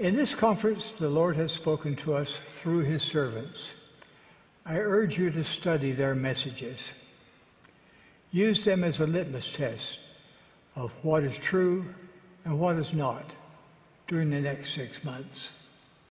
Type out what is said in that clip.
In this conference, the Lord has spoken to us through his servants. I urge you to study their messages. Use them as a litmus test of what is true and what is not during the next six months.